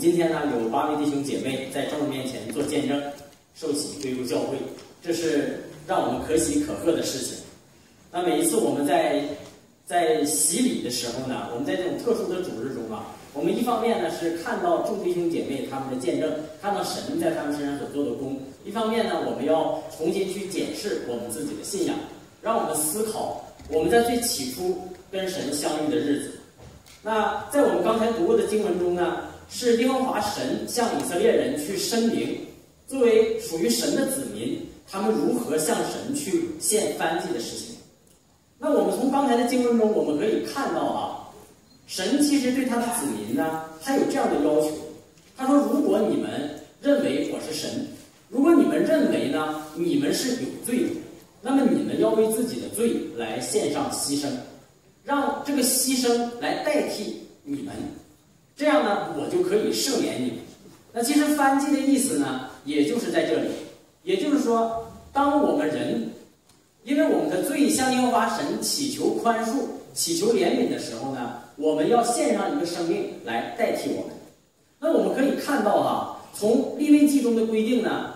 今天呢有八位弟兄姐妹在众人面前做见证，受洗归入教会，这是让我们可喜可贺的事情。那每一次我们在在洗礼的时候呢，我们在这种特殊的主日中啊，我们一方面呢是看到众弟兄姐妹他们的见证，看到神在他们身上所做的功；一方面呢，我们要重新去检视我们自己的信仰，让我们思考我们在最起初跟神相遇的日子。那在我们刚才读过的经文中呢，是耶和华神向以色列人去声明，作为属于神的子民，他们如何向神去献燔祭的事情。那我们从刚才的经文中，我们可以看到啊，神其实对他的子民呢，他有这样的要求。他说：“如果你们认为我是神，如果你们认为呢，你们是有罪的，那么你们要为自己的罪来献上牺牲，让这个牺牲来代替你们，这样呢，我就可以赦免你。那其实翻祭的意思呢，也就是在这里，也就是说，当我们人。”因为我们的罪向耶和华神祈求宽恕、祈求怜悯的时候呢，我们要献上一个生命来代替我们。那我们可以看到哈，从立位记中的规定呢，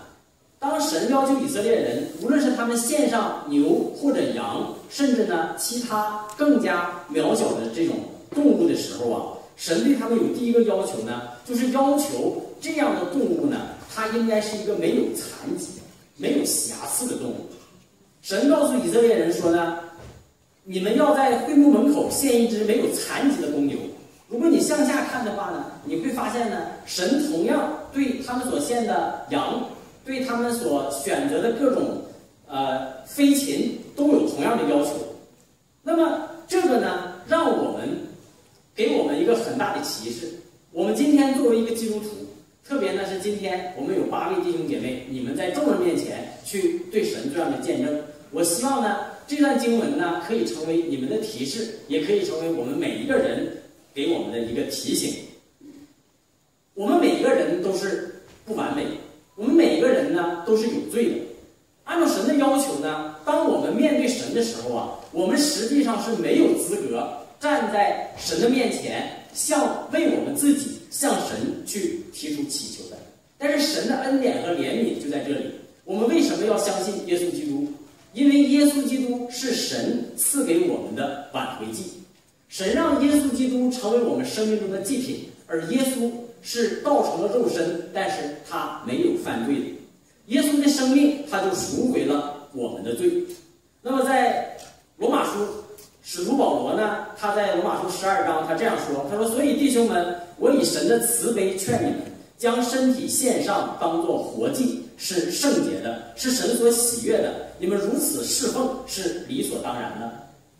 当神要求以色列人，无论是他们献上牛或者羊，甚至呢其他更加渺小的这种动物的时候啊，神对他们有第一个要求呢，就是要求这样的动物呢，它应该是一个没有残疾、没有瑕疵的动物。神告诉以色列人说呢，你们要在会幕门口献一只没有残疾的公牛。如果你向下看的话呢，你会发现呢，神同样对他们所献的羊，对他们所选择的各种呃飞禽都有同样的要求。那么这个呢，让我们给我们一个很大的启示。我们今天作为一个基督徒，特别呢是今天我们有八位弟兄姐妹，你们在众人面前去对神这样的见证。我希望呢，这段经文呢，可以成为你们的提示，也可以成为我们每一个人给我们的一个提醒。我们每一个人都是不完美，我们每一个人呢都是有罪的。按照神的要求呢，当我们面对神的时候啊，我们实际上是没有资格站在神的面前，向为我们自己向神去提出祈求的。但是神的恩典和怜悯就在这里。我们为什么要相信耶稣基督？因为耶稣基督是神赐给我们的挽回祭，神让耶稣基督成为我们生命中的祭品，而耶稣是道成了肉身，但是他没有犯罪，耶稣的生命他就赎回了我们的罪。那么在罗马书，使徒保罗呢，他在罗马书十二章他这样说，他说：“所以弟兄们，我以神的慈悲劝你们，将身体献上，当作活祭。”是圣洁的，是神所喜悦的。你们如此侍奉是理所当然的。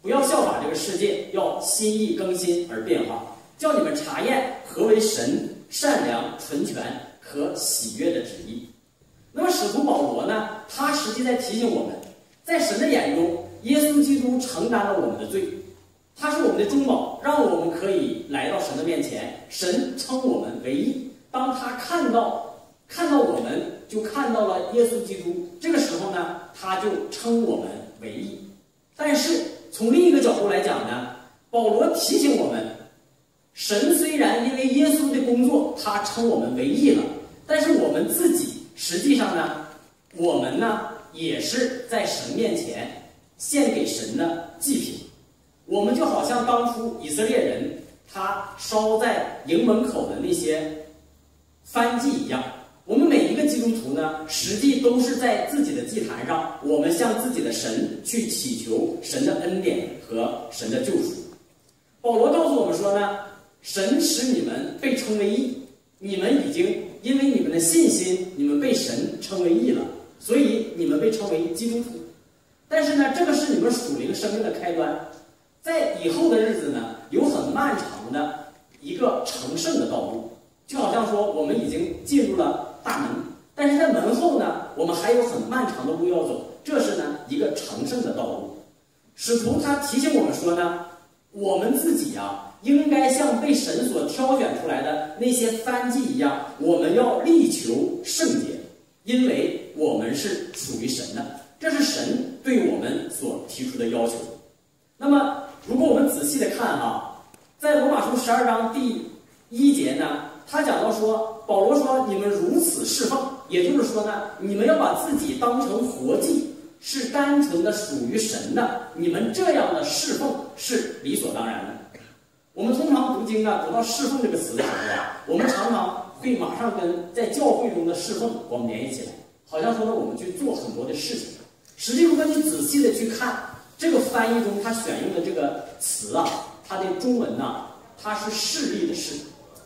不要效法这个世界，要心意更新而变化，叫你们查验何为神善良、纯全和喜悦的旨意。那么使徒保罗呢？他实际在提醒我们，在神的眼中，耶稣基督承担了我们的罪，他是我们的中保，让我们可以来到神的面前。神称我们为义。当他看到。看到我们，就看到了耶稣基督。这个时候呢，他就称我们为义。但是从另一个角度来讲呢，保罗提醒我们，神虽然因为耶稣的工作，他称我们为义了，但是我们自己实际上呢，我们呢也是在神面前献给神的祭品。我们就好像当初以色列人他烧在营门口的那些燔祭一样。我们每一个基督徒呢，实际都是在自己的祭坛上，我们向自己的神去祈求神的恩典和神的救赎。保罗告诉我们说呢，神使你们被称为义，你们已经因为你们的信心，你们被神称为义了，所以你们被称为基督徒。但是呢，这个是你们属灵生命的开端，在以后的日子呢，有很漫长的一个成圣的道路，就好像说我们已经进入了。大门，但是在门后呢，我们还有很漫长的路要走。这是呢一个成圣的道路。使徒他提醒我们说呢，我们自己啊，应该像被神所挑选出来的那些三祭一样，我们要力求圣洁，因为我们是属于神的。这是神对我们所提出的要求。那么，如果我们仔细的看哈，在罗马书十二章第。一节呢，他讲到说，保罗说你们如此侍奉，也就是说呢，你们要把自己当成活祭，是单纯的属于神的，你们这样的侍奉是理所当然的。我们通常读经啊，读到侍奉这个词的时候啊，我们常常会马上跟在教会中的侍奉我们联系起来，好像说呢我们去做很多的事情。实际如果你仔细的去看这个翻译中他选用的这个词啊，它的中文呢，它是势力的势，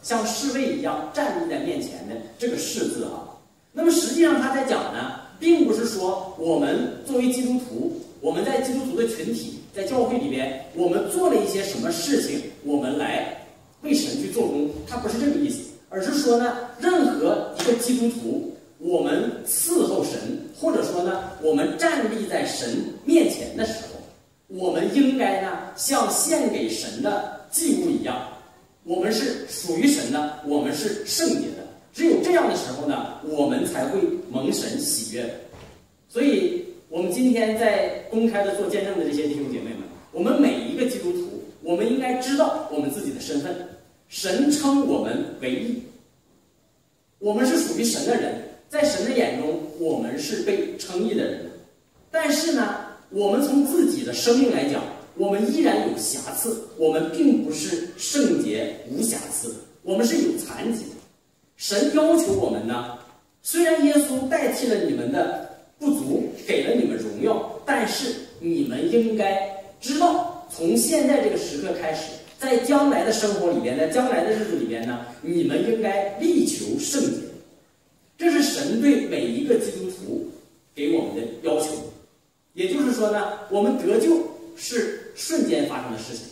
像侍卫一样站立在面前的这个士字啊。那么实际上他在讲呢，并不是说我们作为基督徒，我们在基督徒的群体。在教会里边，我们做了一些什么事情，我们来为神去做工，它不是这个意思，而是说呢，任何一个基督徒，我们伺候神，或者说呢，我们站立在神面前的时候，我们应该呢，像献给神的祭物一样，我们是属于神的，我们是圣洁的。只有这样的时候呢，我们才会蒙神喜悦。所以。我们今天在公开的做见证的这些弟兄姐妹们，我们每一个基督徒，我们应该知道我们自己的身份。神称我们为义，我们是属于神的人，在神的眼中，我们是被称义的人。但是呢，我们从自己的生命来讲，我们依然有瑕疵，我们并不是圣洁无瑕疵，我们是有残疾。神要求我们呢，虽然耶稣代替了你们的。不足给了你们荣耀，但是你们应该知道，从现在这个时刻开始，在将来的生活里边，在将来的日子里边呢，你们应该力求圣洁。这是神对每一个基督徒给我们的要求。也就是说呢，我们得救是瞬间发生的事情，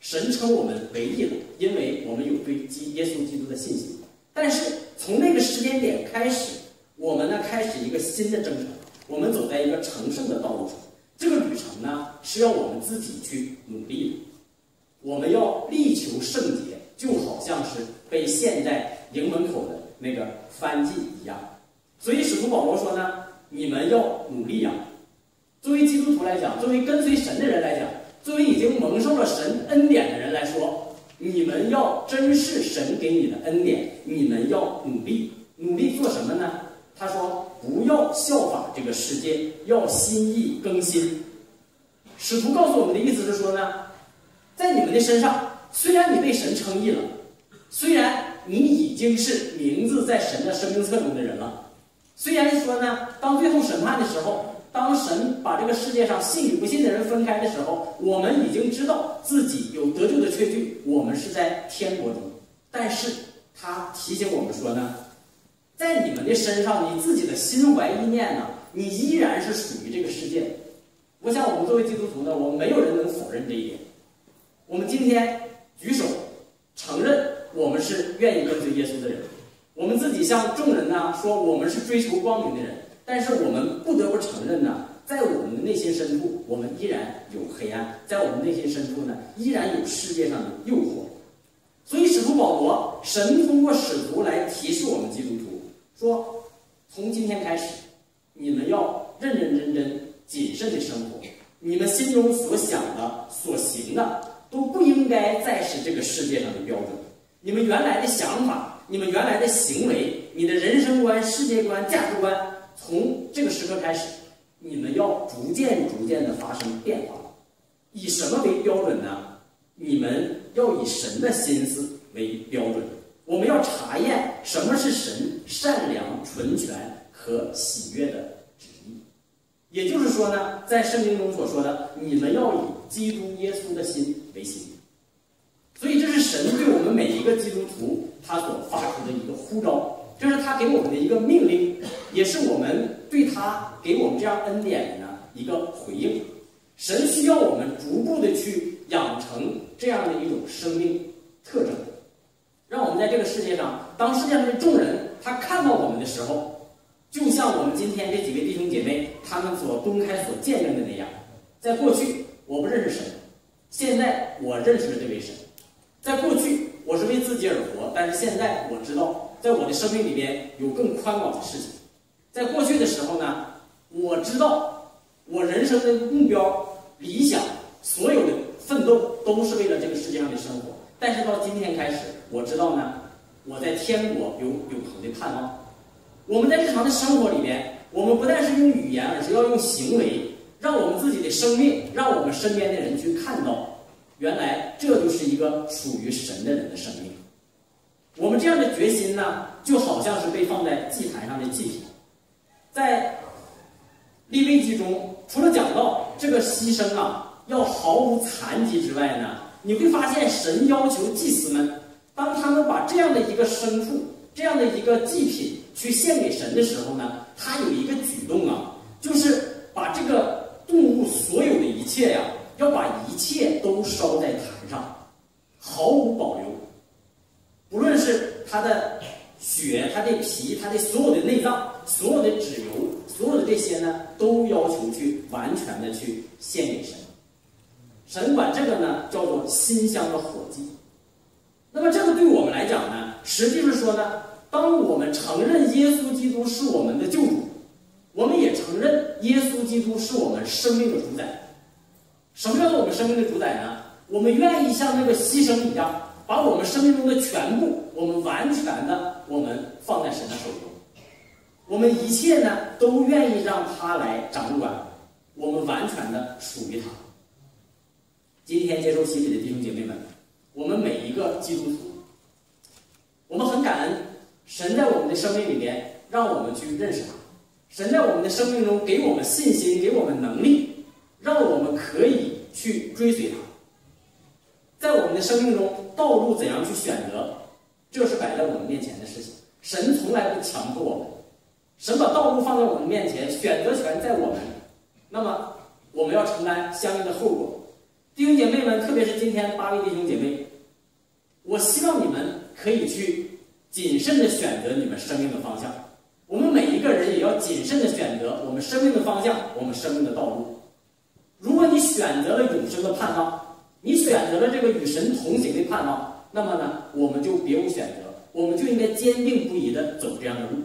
神称我们为义了，因为我们有对基耶稣基督的信心。但是从那个时间点开始，我们呢开始一个新的征程。我们走在一个成圣的道路上，这个旅程呢是要我们自己去努力的。我们要力求圣洁，就好像是被陷在营门口的那个番妓一样。所以使徒保罗说呢：“你们要努力啊！”作为基督徒来讲，作为跟随神的人来讲，作为已经蒙受了神恩典的人来说，你们要珍视神给你的恩典，你们要努力，努力做什么呢？他说：“不要效仿这个世界，要心意更新。”使徒告诉我们的意思是说呢，在你们的身上，虽然你被神称义了，虽然你经是名字在神的生命册中的人了，虽然说呢，当最后审判的时候，当神把这个世界上信与不信的人分开的时候，我们已经知道自己有得救的确据，我们是在天国中。但是他提醒我们说呢。在你们的身上，你自己的心怀意念呢？你依然是属于这个世界。我想，我们作为基督徒呢，我们没有人能否认这一点。我们今天举手，愿意跟随耶稣的人。我们自己向众人呢说，我们是追求光明的人。但是我们不得不承认呢，在我们的内心深处，我们依然有黑暗；在我们内心深处呢，依然有世界上的诱惑。所以，使徒保罗，神通过使徒来提示我们基督徒。说，从今天开始，你们要认认真真、谨慎的生活。你们心中所想的、所行的，都不应该再是这个世界上的标准。你们原来的想法、你们原来的行为、你的人生观、世界观、价值观，从这个时刻开始，你们要逐渐、逐渐的发生变化。以什么为标准呢？你们要以神的心思为标准。我们要查验什么是神善良、纯全和喜悦的旨意。也就是说呢，在圣经中所说的，你们要以基督耶稣的心为心。神对我们每一个基督徒他所发出的一个呼召，这是他给我们的一个命令，也是我们对他给我们这样恩典的一个回应。神需要我们逐步的去养成这样的一种生命特征。让我们在这个世界上，当世界上的众人他看到我们的时候，就像我们今天这几位弟兄姐妹他们所公开所见证的那样，在过去我不认识神，现在我认识了这位神。在过去我是为自己而活，但是现在我知道，在我的生命里边有更宽广的事情。在过去的时候呢，我知道我人生的目标、理想，所有的奋斗都是为了这个世界上的生活。但是到今天开始。我知道呢，我在天国有永恒的盼望。我们在日常的生活里边，我们不但是用语言，而是要用行为，让我们自己的生命，让我们身边的人去看到，原来这就是一个属于神的人的生命。我们这样的决心呢，就好像是被放在祭坛上的祭品，在立位记中，除了讲到这个牺牲啊要毫无残疾之外呢，你会发现神要求祭司们，当他们把这样的一个牲畜、这样的一个祭品去献给神的时候呢，他有一个举动啊，就是把这个动物所有的一切呀，要把一切都烧在坛上，毫无保留。不论是它的血、它的皮、它的所有的内脏、所有的脂油、所有的这些呢，都要求去完全的去献给神。神管这个呢叫做馨香的火祭。那么这个对我们来讲呢，实际是说呢，当我们承认耶稣基督是我们的救主，我们也承认耶稣基督是我们生命的主宰。什么叫做我们生命的主宰呢？我们愿意像那个牺牲一样。把我们生命中的全部，我们完全的，我们放在神的手中，我们一切呢，都愿意让他来掌管，我们完全的属于他。今天接受洗礼的弟兄姐妹们，我们每一个基督徒，我们很感恩神在我们的生命里面让我们去认识他，神在我们的生命中给我们信心，给我们能力，让我们可以去追随他。在我们的生命中，道路怎样去选择，这是摆在我们面前的事情。神从来不强迫我们，神把道路放在我们面前，选择权在我们。那么，我们要承担相应的后果。弟兄姐妹们，特别是今天八位弟兄姐妹，我希望你们可以去谨慎的选择你们生命的方向。我们每一个人也要谨慎的选择我们生命的方向，我们生命的道路。如果你选择了永生的盼望，你选择了这个与神同行的盼望，那么呢，我们就别无选择，我们就应该坚定不移的走这样的路。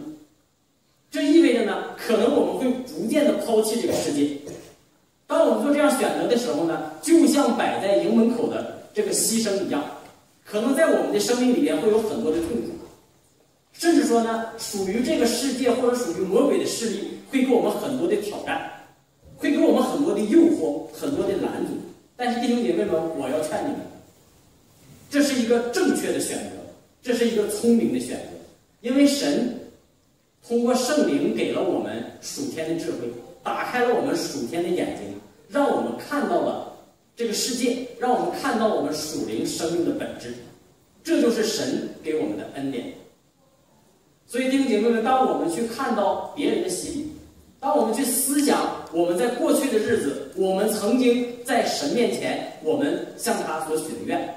这意味着呢，可能我们会逐渐的抛弃这个世界。当我们做这样选择的时候呢，就像摆在营门口的这个牺牲一样，可能在我们的生命里边会有很多的痛苦，甚至说呢，属于这个世界或者属于魔鬼的势力会给我们很多的挑战，会给我们很多的诱惑，很多的拦阻。但是弟兄姐妹们，我要劝你们，这是一个正确的选择，这是一个聪明的选择，因为神通过圣灵给了我们属天的智慧，打开了我们属天的眼睛，让我们看到了这个世界，让我们看到我们属灵生命的本质，这就是神给我们的恩典。所以弟兄姐妹们，当我们去看到别人的洗礼，当我们去思想。我们在过去的日子，我们曾经在神面前，我们向他所许的愿，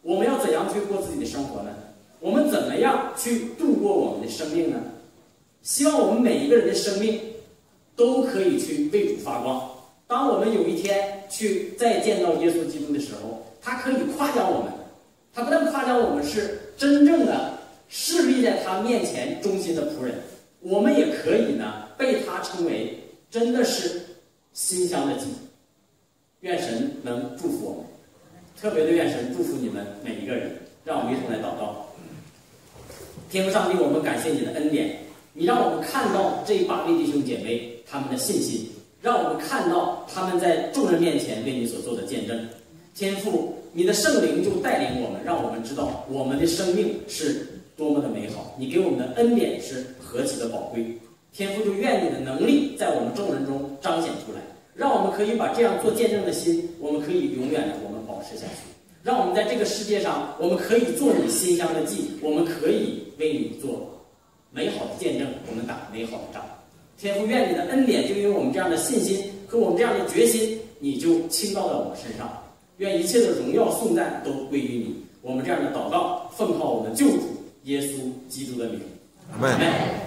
我们要怎样去过自己的生活呢？我们怎么样去度过我们的生命呢？希望我们每一个人的生命都可以去为主发光。当我们有一天去再见到耶稣基督的时候，他可以夸奖我们，他不但夸奖我们是真正的侍立在他面前忠心的仆人，我们也可以呢被他称为。真的是馨香的祭，愿神能祝福我们，特别的愿神祝福你们每一个人。让我们一同来祷告。天父上帝，我们感谢你的恩典，你让我们看到这八位弟兄姐妹他们的信心，让我们看到他们在众人面前为你所做的见证。天父，你的圣灵就带领我们，让我们知道我们的生命是多么的美好，你给我们的恩典是何其的宝贵。天父就愿你的能力在我们众人中彰显出来，让我们可以把这样做见证的心，我们可以永远的我们保持下去。让我们在这个世界上，我们可以做你馨香的祭，我们可以为你做美好的见证，我们打美好的仗。天父愿你的恩典，就因为我们这样的信心和我们这样的决心，你就倾倒在我们身上。愿一切的荣耀颂赞都归于你。我们这样的祷告，奉靠我们救主耶稣基督的名，阿门。